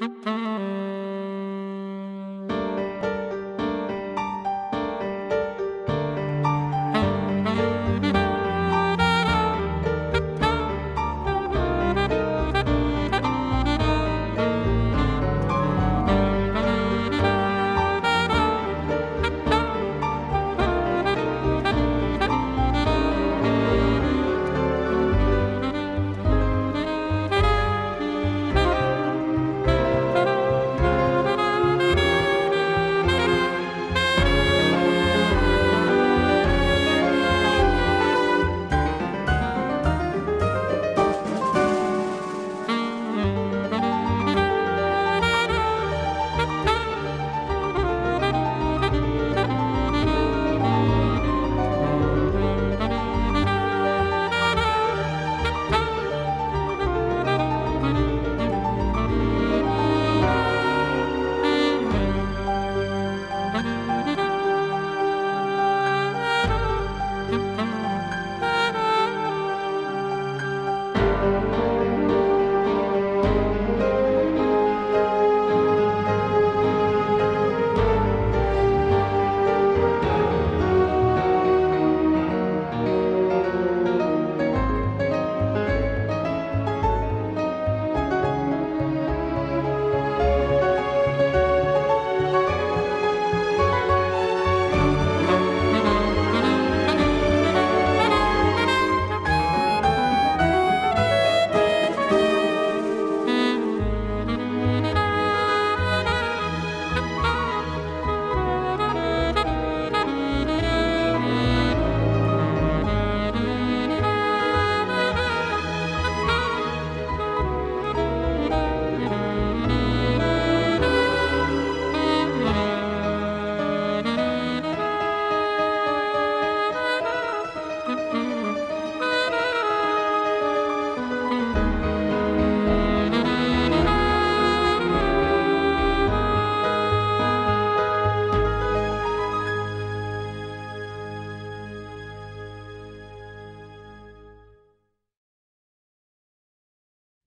Mm-hmm.